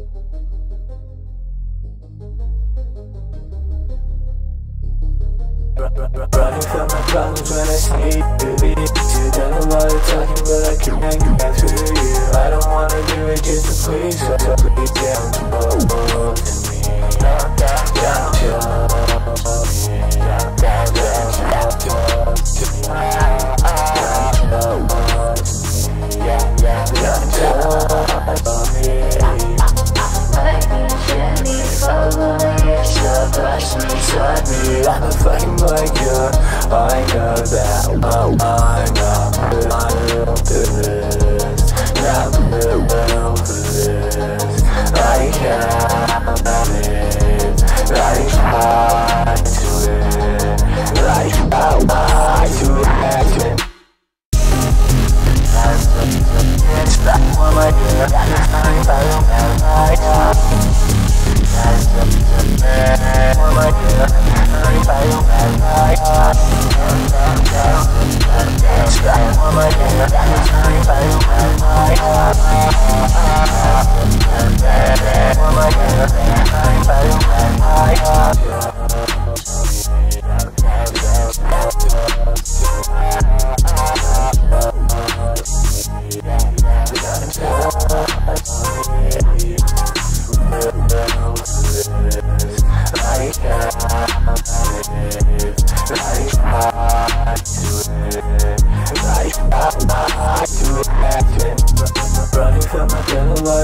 Running from my problems when I see you You done a lot of talking but I can't get through you I don't wanna do it just to please So please don't I'm a fucking like you. I know that oh, I know Running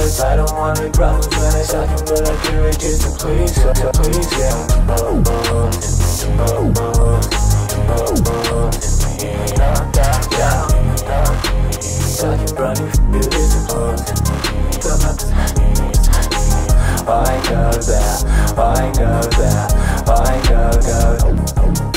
problems. I don't want any problems when I suck him, but I do it just to please, so, so please, yeah. Sucking brownie from beautiful. I go there, I go there, I go go.